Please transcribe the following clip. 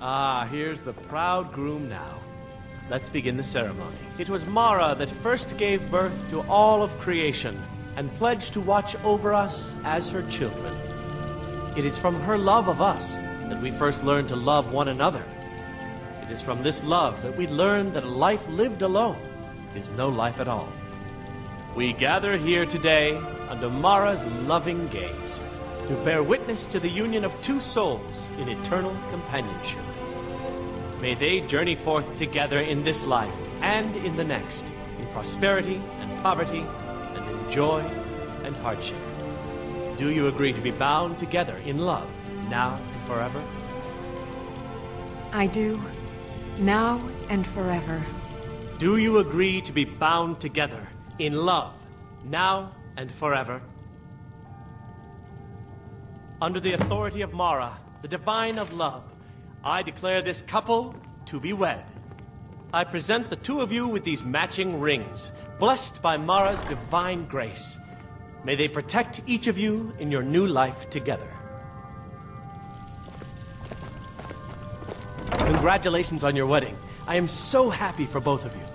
Ah, here's the proud groom now. Let's begin the ceremony. It was Mara that first gave birth to all of creation and pledged to watch over us as her children. It is from her love of us that we first learned to love one another. It is from this love that we learn that a life lived alone is no life at all. We gather here today under Mara's loving gaze to bear witness to the union of two souls in eternal companionship. May they journey forth together in this life and in the next, in prosperity and poverty, and in joy and hardship. Do you agree to be bound together in love, now and forever? I do. Now and forever. Do you agree to be bound together in love, now and forever? Under the authority of Mara, the divine of love, I declare this couple to be wed. I present the two of you with these matching rings, blessed by Mara's divine grace. May they protect each of you in your new life together. Congratulations on your wedding. I am so happy for both of you.